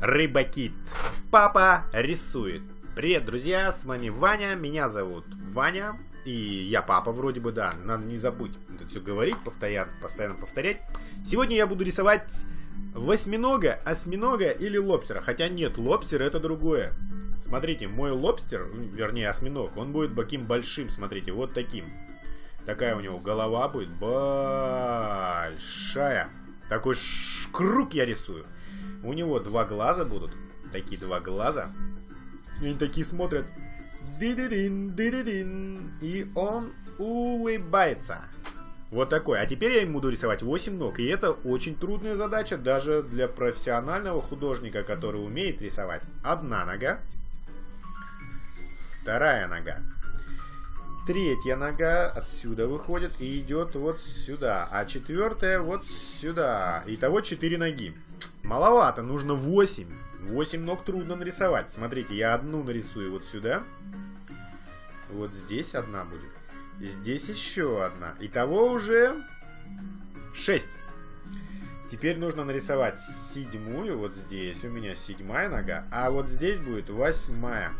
Рыбакит. Папа рисует. Привет, друзья, с вами Ваня, меня зовут Ваня, и я папа вроде бы, да, надо не забыть это все говорить, постоянно, постоянно повторять. Сегодня я буду рисовать восьминога, осьминога или лобстера, хотя нет, лобстер это другое. Смотрите, мой лобстер, вернее осьминог, он будет таким большим, смотрите, вот таким. Такая у него голова будет большая. Такой круг я рисую. У него два глаза будут. Такие два глаза. И они такие смотрят. Ди-ди-дин, ди-ди-дин. И он улыбается. Вот такой. А теперь я ему буду рисовать 8 ног. И это очень трудная задача даже для профессионального художника, который умеет рисовать. Одна нога. Вторая нога. Третья нога отсюда выходит и идет вот сюда. А четвертая вот сюда. Итого 4 ноги. Маловато, нужно 8. 8 ног трудно нарисовать. Смотрите, я одну нарисую вот сюда. Вот здесь одна будет. Здесь еще одна. Итого уже 6. Теперь нужно нарисовать седьмую. Вот здесь у меня седьмая нога. А вот здесь будет восьмая.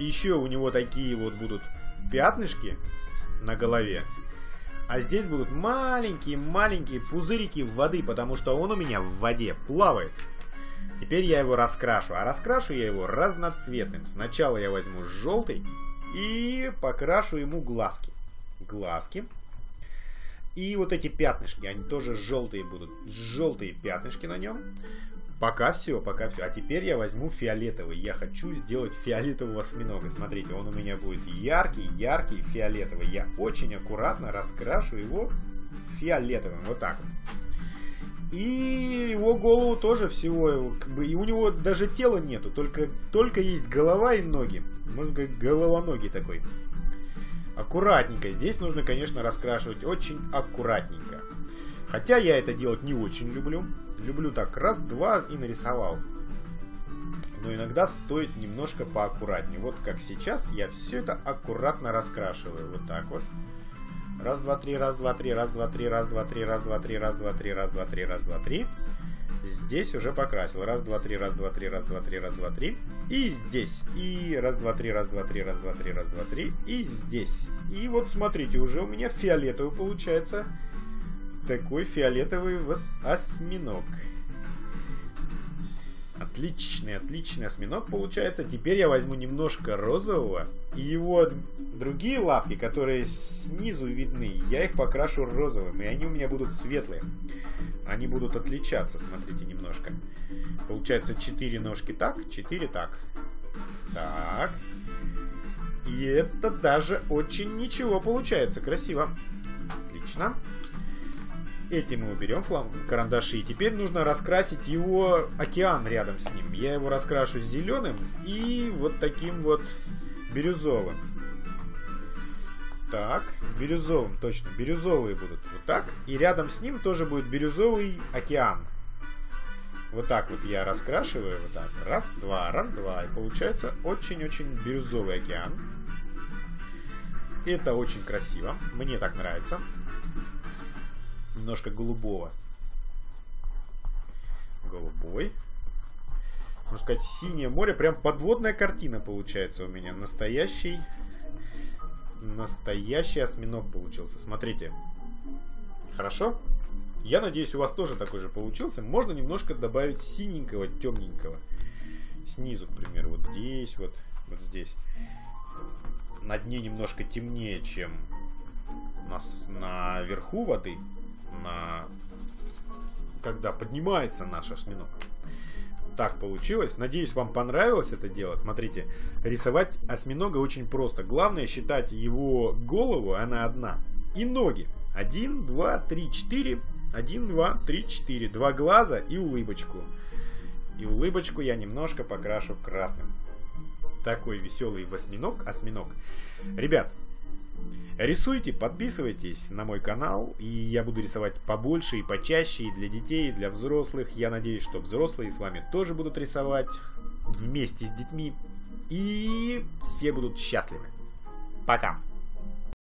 Еще у него такие вот будут пятнышки на голове. А здесь будут маленькие-маленькие пузырики воды, потому что он у меня в воде плавает. Теперь я его раскрашу. А раскрашу я его разноцветным. Сначала я возьму желтый и покрашу ему глазки. Глазки. И вот эти пятнышки, они тоже желтые будут. Желтые пятнышки на нем. Пока все, пока все. А теперь я возьму фиолетовый. Я хочу сделать фиолетового осьминога. Смотрите, он у меня будет яркий, яркий, фиолетовый. Я очень аккуратно раскрашу его фиолетовым. Вот так вот. И его голову тоже всего, как бы, и у него даже тела нету, только, только есть голова и ноги. Можно сказать, головоногий такой. Аккуратненько. Здесь нужно, конечно, раскрашивать очень аккуратненько. Хотя я это делать не очень люблю. Люблю так раз-два и нарисовал. Но иногда стоит немножко поаккуратнее. Вот как сейчас я все это аккуратно раскрашиваю. Вот так вот. Раз, два, три, раз, два, три, раз, два, три, раз, два, три, раз, два, три, раз, два, три, раз, два, три, раз, два, три. Здесь уже покрасил. Раз, два, три, раз, два, три, раз, два, три, раз, два, три. И здесь. И раз, два, три, раз, два, три, раз, два, три, раз, два, три. И здесь. И вот смотрите, уже у меня фиолетовый получается такой фиолетовый осьминог. Отличный, отличный осьминог получается. Теперь я возьму немножко розового. И его другие лапки, которые снизу видны, я их покрашу розовым. И они у меня будут светлые. Они будут отличаться, смотрите, немножко. Получается 4 ножки так, 4 так. Так. И это даже очень ничего получается. Красиво. Отлично. Эти мы уберем карандаши. И теперь нужно раскрасить его океан рядом с ним. Я его раскрашу зеленым и вот таким вот бирюзовым. Так, бирюзовым, точно, бирюзовые будут. Вот так. И рядом с ним тоже будет бирюзовый океан. Вот так вот я раскрашиваю. Вот так. Раз, два, раз, два. И получается очень-очень бирюзовый океан. Это очень красиво. Мне так нравится немножко голубого. Голубой. Можно сказать, синее море. Прям подводная картина получается у меня. Настоящий... Настоящий осьминог получился. Смотрите. Хорошо? Я надеюсь, у вас тоже такой же получился. Можно немножко добавить синенького, темненького. Снизу, к примеру, вот здесь, вот, вот здесь. На дне немножко темнее, чем на, на верху воды на... когда поднимается наш осьминог. Так получилось. Надеюсь, вам понравилось это дело. Смотрите, рисовать осьминога очень просто. Главное считать его голову, она одна. И ноги. Один, два, три, четыре. Один, два, три, четыре. Два глаза и улыбочку. И улыбочку я немножко покрашу красным. Такой веселый восьминог, осьминог. Ребят, Рисуйте, подписывайтесь на мой канал, и я буду рисовать побольше и почаще, и для детей, и для взрослых. Я надеюсь, что взрослые с вами тоже будут рисовать вместе с детьми, и все будут счастливы. Пока!